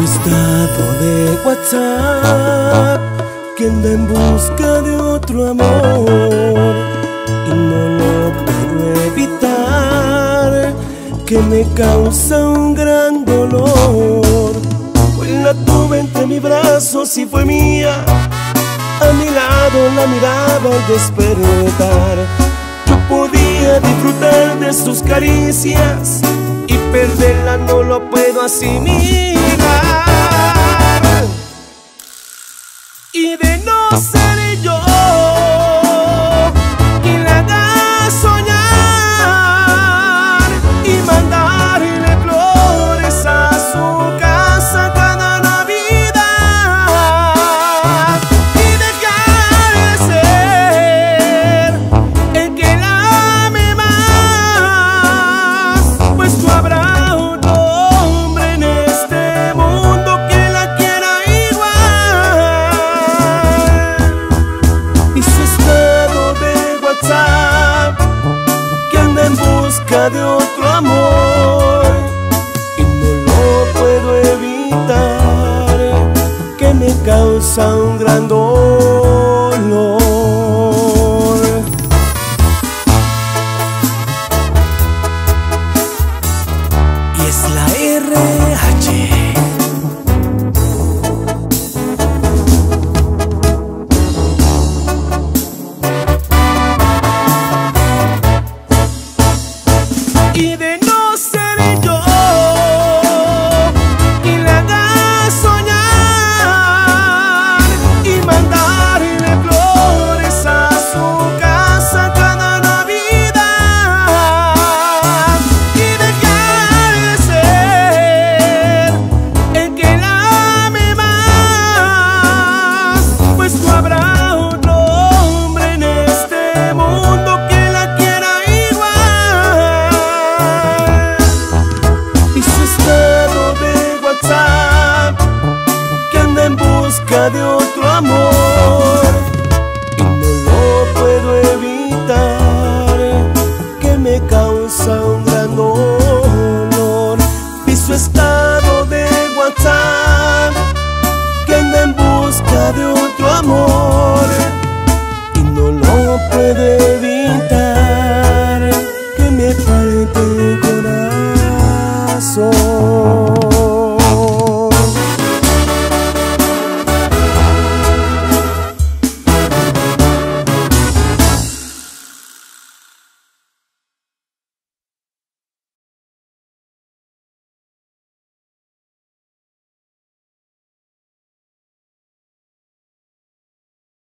de WhatsApp que anda en busca de otro amor y no lo puedo evitar que me causa un gran dolor. Hoy la tuve entre mis brazos y fue mía, a mi lado la miraba al despertar. Yo podía disfrutar de sus caricias y perderla no lo puedo asimilar. No ser de otro amor y no lo puedo evitar, que me causa un gran dolor. Y es la RH. busca de otro amor.